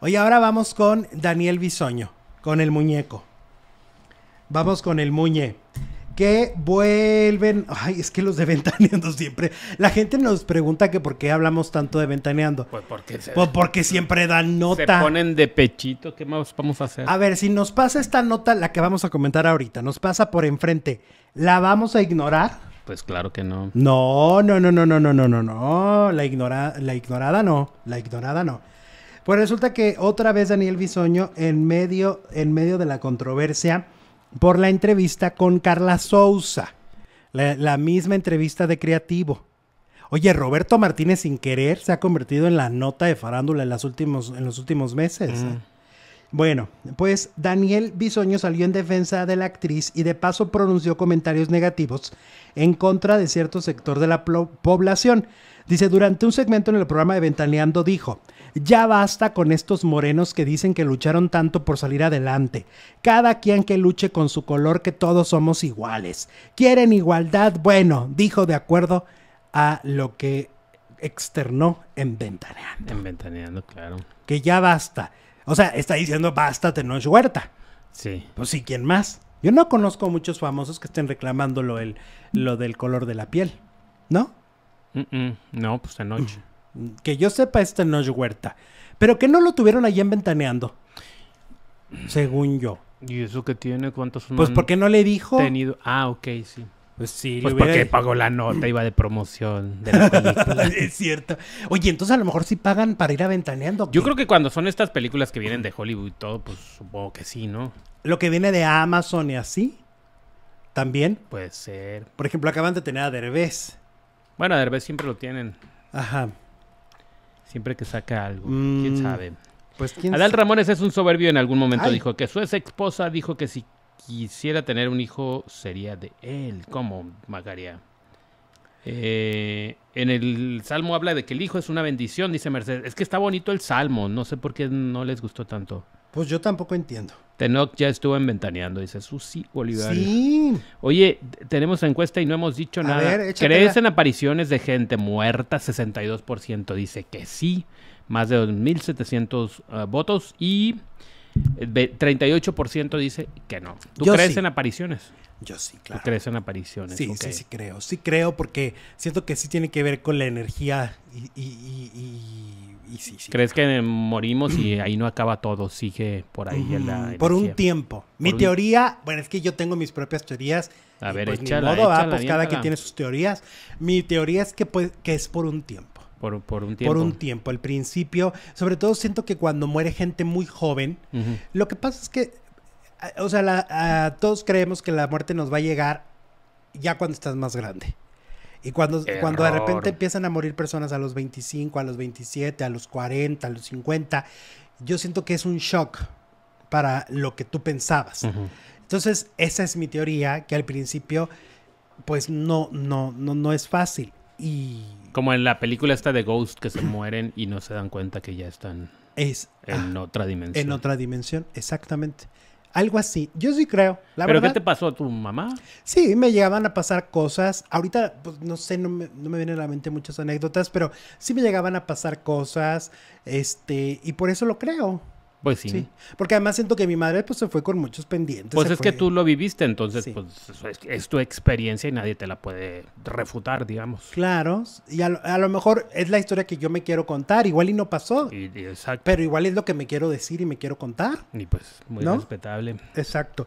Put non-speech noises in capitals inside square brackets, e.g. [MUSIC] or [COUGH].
Oye, ahora vamos con Daniel Bisoño, con el muñeco. Vamos con el muñe. Que vuelven. Ay, es que los de Ventaneando siempre. La gente nos pregunta que por qué hablamos tanto de Ventaneando. Pues porque se, Pues porque siempre dan se nota. ponen de pechito. ¿Qué más vamos a hacer? A ver, si nos pasa esta nota, la que vamos a comentar ahorita, nos pasa por enfrente, ¿la vamos a ignorar? Pues claro que no. No, no, no, no, no, no, no, no, no. La, ignora, la ignorada no. La ignorada no. Pues resulta que otra vez Daniel Bisoño en medio, en medio de la controversia por la entrevista con Carla Souza. La, misma entrevista de creativo. Oye, Roberto Martínez sin querer se ha convertido en la nota de farándula en, las últimos, en los últimos meses. Mm. Bueno, pues Daniel Bisoño salió en defensa de la actriz y de paso pronunció comentarios negativos en contra de cierto sector de la población. Dice, durante un segmento en el programa de Ventaneando dijo, ya basta con estos morenos que dicen que lucharon tanto por salir adelante. Cada quien que luche con su color que todos somos iguales. ¿Quieren igualdad? Bueno, dijo de acuerdo a lo que externó en Ventaneando. En Ventaneando, claro. Que ya basta. O sea, está diciendo basta Tenoch Huerta. Sí. Pues sí, ¿quién más? Yo no conozco muchos famosos que estén reclamando lo, el- lo del color de la piel, ¿no? Mm, mm. No, pues de noche. Que yo sepa es Tenoch Huerta. Pero que no lo tuvieron allí en Ventaneando. Según yo. ¿Y eso qué tiene? ¿Cuántos Pues porque no le dijo. tenido? Ah, ok, sí. Pues sí, Pues hubiera- porque pagó la nota, iba de promoción de la película. [LAUGHS] es cierto. Oye, entonces a lo mejor sí pagan para ir a Ventaneando. Yo creo que cuando son estas películas que vienen de Hollywood y todo, pues supongo que sí, ¿no? Lo que viene de Amazon y así. También. Puede ser. Por ejemplo, acaban de tener a Derbez. Bueno, a Derbez siempre lo tienen. Ajá. Siempre que saca algo. Mm, ¿Quién sabe? Pues quién Adal Ramones es un soberbio en algún momento. Ay. Dijo que su ex esposa dijo que si quisiera tener un hijo sería de él. ¿Cómo, Magaria? Eh, en el Salmo habla de que el hijo es una bendición, dice Mercedes. Es que está bonito el Salmo. No sé por qué no les gustó tanto. Pues yo tampoco entiendo. Tenoch ya estuvo en Ventaneando, dice Susi Olivares. Sí. Oye, tenemos encuesta y no hemos dicho A nada. ver. ¿Crees en apariciones de gente muerta? 62% dice que sí. Más de 2.700 ah, votos. Y 38% dice que no. ¿Tú Yo crees sí. en apariciones? Yo sí, ¿Tú claro. crees en apariciones? Sí, sí, sí creo. Sí creo porque siento que sí tiene que ver con la energía y, y, y, y- y sí, sí. ¿Crees que morimos y ahí no acaba todo? Sigue por ahí en la Mm, por un tiempo. Mi un- teoría, bueno, es que yo tengo mis propias teorías. A ver, pues ni échala, modo, pues cada quien tiene sus teorías. Mi teoría es que, pues, que es por un tiempo. Por, por un tiempo. Por un tiempo. Al principio, sobre todo siento que cuando muere gente muy joven. Lo que pasa es que, o sea, la- a- todos creemos que la muerte nos va a llegar ya cuando estás más grande. Y cuando, cuando de repente empiezan a morir personas a los 25, a los 27, a los 40, a los 50, yo siento que es un shock para lo que tú pensabas. Entonces, esa es mi teoría, que al principio, pues no, no, no, no es fácil. Y Como en la película esta de Ghost que se mueren y no se dan cuenta que ya están es en ah, otra dimensión. en otra dimensión, exactamente. Algo así. Yo sí creo. La ¿Pero verdad. qué te pasó a tu mamá? Sí, me llegaban a pasar cosas. Ahorita, pues no sé, no me, no me vienen a la mente muchas anécdotas, pero sí me llegaban a pasar cosas. Este, y por eso lo creo. Pues sí. Sí. Porque además siento que mi madre pues se fue con muchos pendientes. Pues es que tú lo viviste, entonces Sí. pues es, es tu experiencia y nadie te la puede refutar, digamos. Claro, y a lo, a lo mejor es la historia que yo me quiero contar, igual y no pasó, Y, y exacto. pero igual es lo que me quiero decir y me quiero contar. Y pues muy ¿No? respetable. Exacto.